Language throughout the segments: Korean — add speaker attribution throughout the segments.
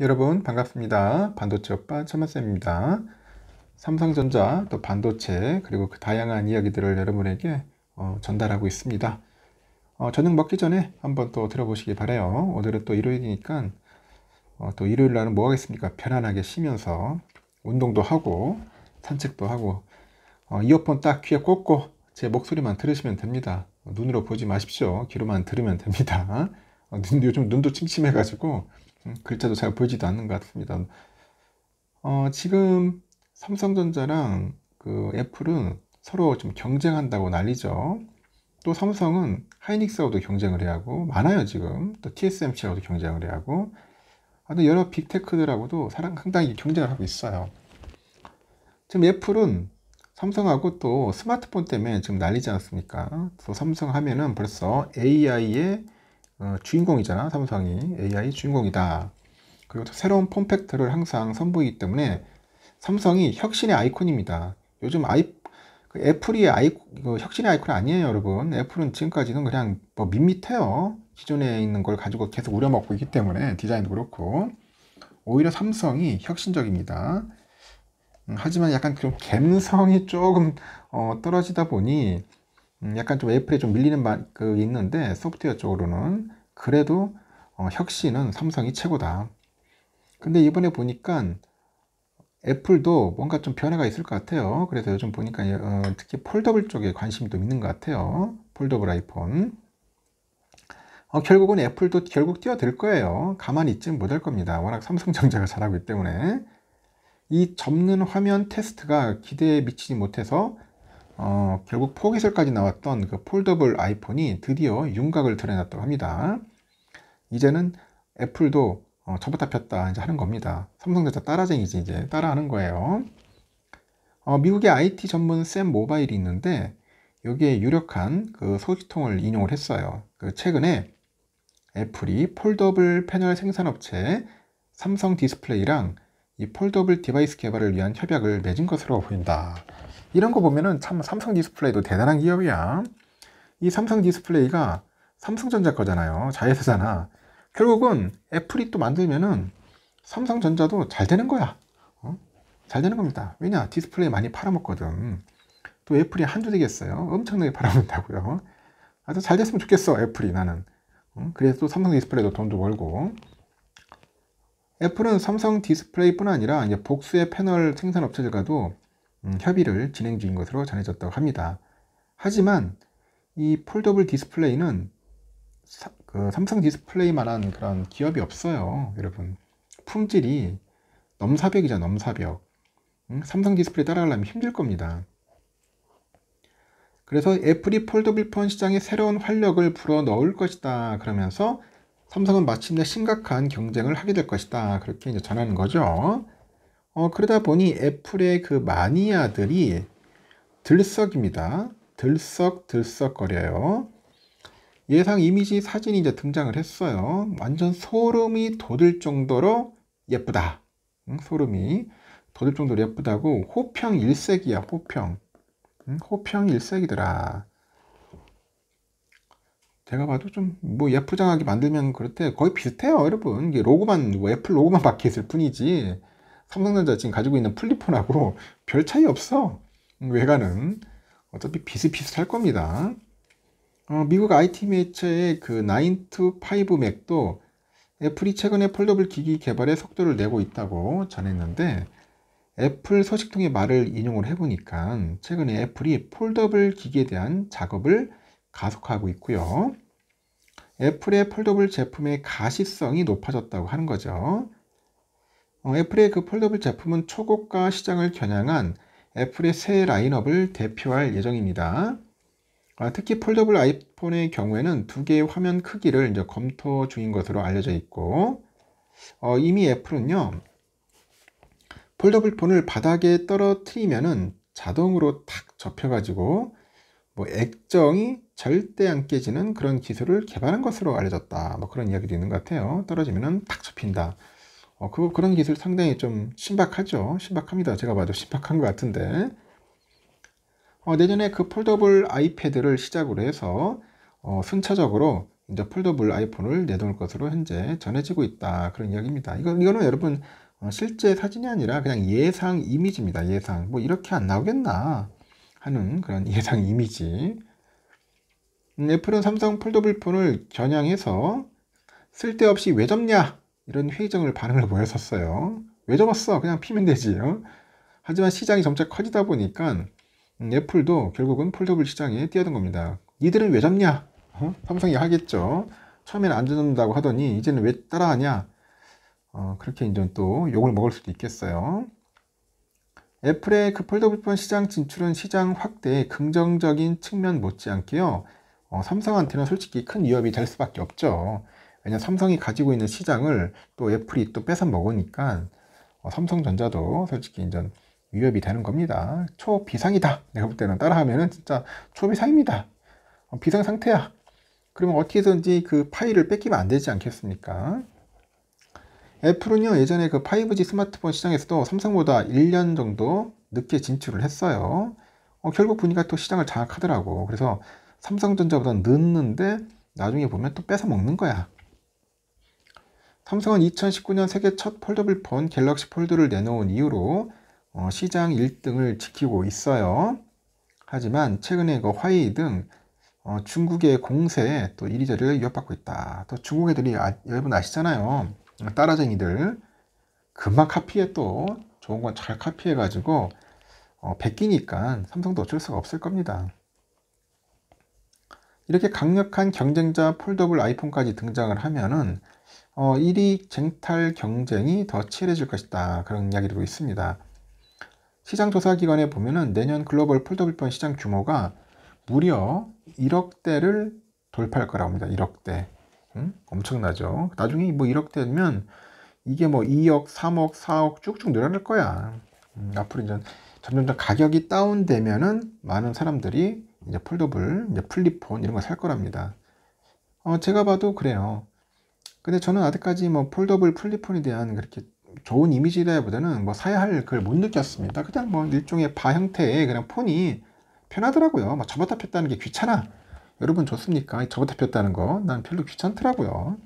Speaker 1: 여러분 반갑습니다. 반도체 오빠 천만쌤입니다. 삼성전자 또 반도체 그리고 그 다양한 이야기들을 여러분에게 어, 전달하고 있습니다. 어, 저녁 먹기 전에 한번 또 들어보시기 바래요. 오늘은 또 일요일이니까 어, 또 일요일 날은 뭐 하겠습니까? 편안하게 쉬면서 운동도 하고 산책도 하고 어, 이어폰 딱 귀에 꽂고 제 목소리만 들으시면 됩니다. 눈으로 보지 마십시오. 귀로만 들으면 됩니다. 어, 눈, 요즘 눈도 침침해가지고 음, 글자도 잘 보이지도 않는 것 같습니다. 어, 지금 삼성전자랑 그 애플은 서로 좀 경쟁한다고 난리죠. 또 삼성은 하이닉스하고도 경쟁을 해야 하고 많아요 지금 또 TSMC하고도 경쟁을 해야 하고 아, 여러 빅테크들하고도 상당히 경쟁을 하고 있어요. 지금 애플은 삼성하고 또 스마트폰 때문에 지금 난리지 않습니까? 또 삼성 하면은 벌써 AI의 어, 주인공이잖아 삼성이. AI 주인공이다. 그리고 새로운 폼팩트를 항상 선보이기 때문에 삼성이 혁신의 아이콘입니다. 요즘 아이 그 애플이 아이 그 혁신의 아이콘 아니에요 여러분. 애플은 지금까지는 그냥 뭐 밋밋해요. 기존에 있는 걸 가지고 계속 우려먹고 있기 때문에 디자인도 그렇고. 오히려 삼성이 혁신적입니다. 음, 하지만 약간 좀 감성이 조금 어, 떨어지다 보니 음, 약간 좀 애플에 좀 밀리는 그 있는데 소프트웨어 쪽으로는 그래도 어, 혁신은 삼성이 최고다. 근데 이번에 보니까 애플도 뭔가 좀 변화가 있을 것 같아요. 그래서 요즘 보니까 어, 특히 foldable 쪽에 관심이 좀 있는 것 같아요. foldable 아이폰. 어, 결국은 애플도 결국 뛰어들 거예요. 가만히 있지 못할 겁니다. 워낙 삼성전자가 잘하고 있기 때문에. 이 접는 화면 테스트가 기대에 미치지 못해서 어, 결국 포기설까지 나왔던 그 foldable 아이폰이 드디어 윤곽을 드러냈다고 합니다. 이제는 애플도 어, 접었다 폈다 이제 하는 겁니다. 삼성전자 따라쟁이지 이제 따라하는 거예요. 어, 미국의 IT 전문 샘 모바일이 있는데 여기에 유력한 그 소식통을 인용을 했어요. 그 최근에 애플이 foldable 패널 생산업체 삼성 디스플레이랑 이 폴더블 디바이스 개발을 위한 협약을 맺은 것으로 보인다. 이런 거 보면은 참 삼성 디스플레이도 대단한 기업이야. 이 삼성 디스플레이가 삼성전자 거잖아요. 자회사잖아. 결국은 애플이 또 만들면은 삼성전자도 잘 되는 거야. 어? 잘 되는 겁니다. 왜냐? 디스플레이 많이 팔아먹거든. 또 애플이 한두 대겠어요. 엄청나게 팔아먹는다고요. 아주 잘 됐으면 좋겠어, 애플이 나는. 어? 그래서 또 삼성 디스플레이도 돈도 벌고. 애플은 삼성 디스플레이뿐 아니라 이제 복수의 패널 생산 업체들과도 음, 협의를 진행 중인 것으로 전해졌다고 합니다. 하지만 이 폴더블 디스플레이는 사, 그 삼성 디스플레이만한 그런 기업이 없어요. 여러분 품질이 넘사벽이죠 넘사벽 음, 삼성 디스플레이 따라가려면 힘들 겁니다. 그래서 애플이 폴더블 폰 시장에 새로운 활력을 불어 넣을 것이다 그러면서 삼성은 마침내 심각한 경쟁을 하게 될 것이다 그렇게 이제 전하는 거죠. 어, 그러다 보니 애플의 그 마니아들이 들썩입니다. 들썩 들썩거려요. 예상 이미지 사진이 이제 등장을 했어요. 완전 소름이 돋을 정도로 예쁘다. 응? 소름이 돋을 정도로 예쁘다고 호평 일색이야. 호평. 응? 호평 일색이더라. 제가 봐도 좀 뭐 예쁘장하게 만들면 그렇대 거의 비슷해요 여러분 이게 로고만 뭐 애플 로고만 박혀 있을 뿐이지 삼성전자 지금 가지고 있는 플립폰하고 별 차이 없어. 외관은 어차피 비슷비슷할 겁니다. 어, 미국 IT 매체의 그 9 to 5 Mac도 애플이 최근에 폴더블 기기 개발에 속도를 내고 있다고 전했는데 애플 소식통의 말을 인용을 해보니까 최근에 애플이 폴더블 기기에 대한 작업을 가속하고 있고요. 애플의 폴더블 제품의 가시성이 높아졌다고 하는 거죠. 어, 애플의 그 폴더블 제품은 초고가 시장을 겨냥한 애플의 새 라인업을 대표할 예정입니다. 아, 특히 폴더블 아이폰의 경우에는 두 개의 화면 크기를 이제 검토 중인 것으로 알려져 있고 어, 이미 애플은요 폴더블 폰을 바닥에 떨어뜨리면은 자동으로 탁 접혀가지고 뭐 액정이 절대 안 깨지는 그런 기술을 개발한 것으로 알려졌다. 뭐 그런 이야기도 있는 것 같아요. 떨어지면은 탁 접힌다. 어, 그, 그런 기술 상당히 좀 신박하죠. 신박합니다. 제가 봐도 신박한 것 같은데. 어, 내년에 그 폴더블 아이패드를 시작으로 해서 어, 순차적으로 이제 폴더블 아이폰을 내놓을 것으로 현재 전해지고 있다. 그런 이야기입니다. 이거, 이거는 여러분 어, 실제 사진이 아니라 그냥 예상 이미지입니다. 예상. 뭐 이렇게 안 나오겠나 하는 그런 예상 이미지. 음, 애플은 삼성 폴더블 폰을 겨냥해서 쓸데없이 왜 접냐 이런 회의적인 반응을 보였었어요. 왜 접었어? 그냥 피면 되지. 요 하지만 시장이 점차 커지다 보니까 음, 애플도 결국은 폴더블 시장에 뛰어든 겁니다. 니들은 왜 접냐? 어? 삼성이 하겠죠. 처음에는 안 접는다고 하더니 이제는 왜 따라하냐? 어, 그렇게 이제 또 욕을 먹을 수도 있겠어요. 애플의 그 폴더블폰 시장 진출은 시장 확대에 긍정적인 측면 못지않게요. 어, 삼성한테는 솔직히 큰 위협이 될 수밖에 없죠. 왜냐 삼성이 가지고 있는 시장을 또 애플이 또 뺏어 먹으니까 어, 삼성전자도 솔직히 이제 위협이 되는 겁니다. 초비상이다. 내가 볼 때는 따라하면은 진짜 초비상입니다. 어, 비상 상태야. 그러면 어떻게든지 그 파일을 뺏기면 안 되지 않겠습니까? 애플은요 예전에 그 5G 스마트폰 시장에서도 삼성보다 1년 정도 늦게 진출을 했어요. 어, 결국 보니까 또 시장을 장악하더라고. 그래서 삼성전자보다 늦는데 나중에 보면 또 뺏어 먹는 거야. 삼성은 2019년 세계 첫 폴더블 폰 갤럭시 폴드를 내놓은 이후로 어, 시장 1등을 지키고 있어요. 하지만 최근에 그 화웨이 등 어, 중국의 공세에 또 이리저리 위협받고 있다. 또 중국 애들이 아, 여러분 아시잖아요. 따라쟁이들 금방 카피해 또 좋은 건 잘 카피해 가지고 어, 베끼니까 삼성도 어쩔 수가 없을 겁니다. 이렇게 강력한 경쟁자 폴더블 아이폰까지 등장을 하면은 어, 1위 쟁탈 경쟁이 더 치열해질 것이다. 그런 이야기도 있습니다. 시장 조사 기관에 보면은 내년 글로벌 폴더블폰 시장 규모가 무려 1억대를 돌파할 거라고 합니다. 1억대. 응? 엄청나죠. 나중에 뭐 1억대면 이게 뭐 2억, 3억, 4억 쭉쭉 늘어날 거야. 음, 앞으로 이제 점점 가격이 다운되면은 많은 사람들이 이제 폴더블, 이제 플립폰 이런 거 살 거랍니다. 어, 제가 봐도 그래요. 근데 저는 아직까지 뭐 폴더블 플립폰에 대한 그렇게 좋은 이미지라기보다는 뭐 사야 할 걸 못 느꼈습니다. 그냥 뭐 일종의 바 형태의 그냥 폰이 편하더라고요. 막 접었다 폈다는 게 귀찮아. 여러분 좋습니까? 접었다 폈다는 거. 난 별로 귀찮더라고요.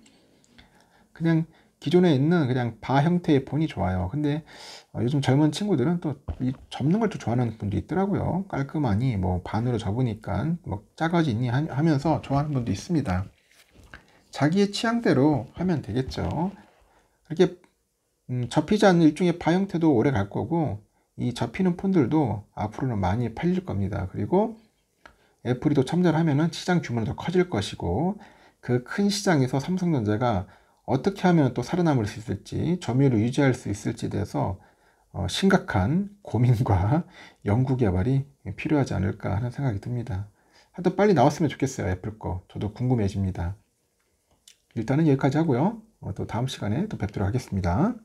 Speaker 1: 그냥 기존에 있는 그냥 바 형태의 폰이 좋아요. 근데 어, 요즘 젊은 친구들은 또이 접는 걸 또 좋아하는 분도 있더라고요. 깔끔하니 뭐 반으로 접으니까 뭐 작아지니 하면서 좋아하는 분도 있습니다. 자기의 취향대로 하면 되겠죠. 그렇게 음, 접히지 않는 일종의 바 형태도 오래 갈 거고 이 접히는 폰들도 앞으로는 많이 팔릴 겁니다. 그리고 애플이 또 참여를 하면은 시장 규모는 더 커질 것이고 그 큰 시장에서 삼성전자가 어떻게 하면 또 살아남을 수 있을지 점유율을 유지할 수 있을지에 대해서 어, 심각한 고민과 연구 개발이 필요하지 않을까 하는 생각이 듭니다. 하여튼 빨리 나왔으면 좋겠어요. 애플 거. 저도 궁금해집니다. 일단은 여기까지 하고요. 어, 또 다음 시간에 또 뵙도록 하겠습니다.